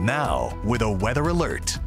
Now, with a weather alert.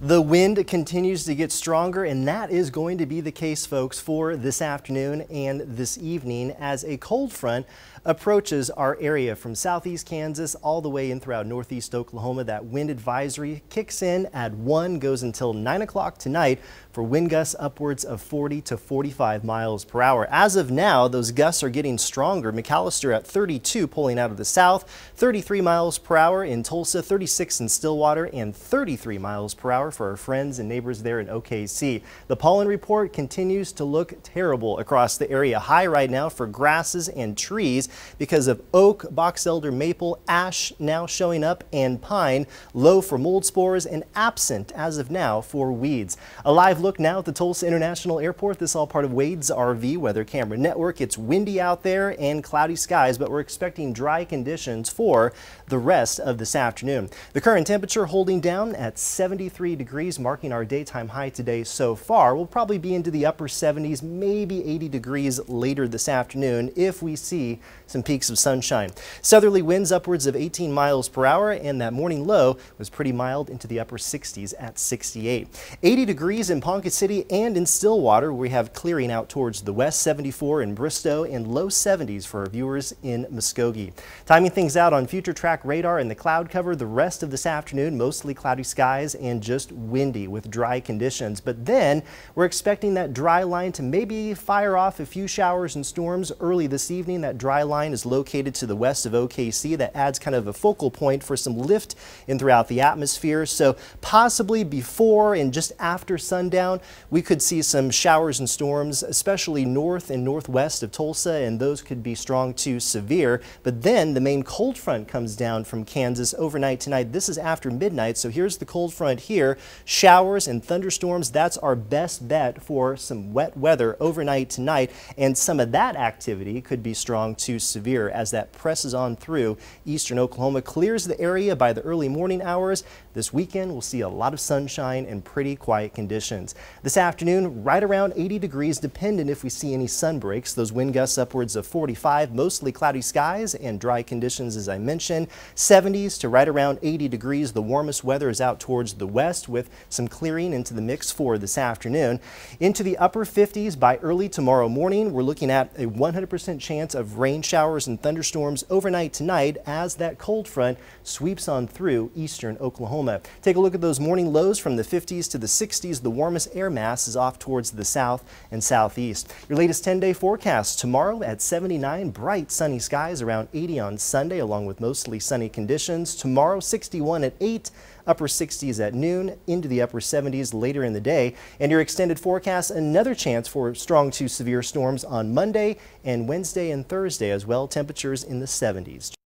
The wind continues to get stronger, and that is going to be the case, folks, for this afternoon and this evening as a cold front approaches our area from southeast Kansas all the way in throughout northeast Oklahoma. That wind advisory kicks in at 1, goes until 9 o'clock tonight for wind gusts upwards of 40 to 45 miles per hour. As of now, those gusts are getting stronger. McAlester at 32 pulling out of the south, 33 miles per hour in Tulsa, 36 in Stillwater, and 33 miles per hour for our friends and neighbors there in OKC. The pollen report continues to look terrible across the area. High right now for grasses and trees because of oak, box elder, maple, ash now showing up, and pine. Low for mold spores and absent as of now for weeds. A live look now at the Tulsa International Airport. This all part of Wade's RV Weather Camera Network. It's windy out there and cloudy skies, but we're expecting dry conditions for the rest of this afternoon. The current temperature holding down at 73 degrees, marking our daytime high today so far. We'll probably be into the upper 70s, maybe 80 degrees later this afternoon if we see some peeks of sunshine. Southerly winds upwards of 18 miles per hour, and that morning low was pretty mild into the upper 60s at 68. 80 degrees in Ponca City and in Stillwater. We have clearing out towards the west, 74 in Bristow, and low 70s for our viewers in Muskogee. Timing things out on future track radar and the cloud cover the rest of this afternoon, mostly cloudy skies and just windy with dry conditions. But then we're expecting that dry line to maybe fire off a few showers and storms early this evening. That dry line is located to the west of OKC. That adds kind of a focal point for some lift in throughout the atmosphere. So possibly before and just after sundown, we could see some showers and storms, especially north and northwest of Tulsa, and those could be strong to severe. But then the main cold front comes down from Kansas overnight tonight. This is after midnight, so here's the cold front here. Showers and thunderstorms, that's our best bet for some wet weather overnight tonight, and some of that activity could be strong to severe as that presses on through eastern Oklahoma, clears the area by the early morning hours. This weekend, we'll see a lot of sunshine and pretty quiet conditions. This afternoon, right around 80 degrees, dependent if we see any sun breaks. Those wind gusts upwards of 45, mostly cloudy skies and dry conditions, as I mentioned. 70s to right around 80 degrees. The warmest weather is out towards the west with some clearing into the mix for this afternoon. Into the upper 50s by early tomorrow morning. We're looking at a 100% chance of rain showers and thunderstorms overnight tonight as that cold front sweeps on through eastern Oklahoma. Take a look at those morning lows from the 50s to the 60s. The warmest air mass is off towards the south and southeast. Your latest 10 day forecast tomorrow at 79, bright sunny skies around 80 on Sunday, along with mostly sunny conditions. Tomorrow, 61 at 8 upper 60s at noon, into the upper 70s later in the day. And your extended forecast, another chance for strong to severe storms on Monday and Wednesday and Thursday as well. Temperatures in the 70s.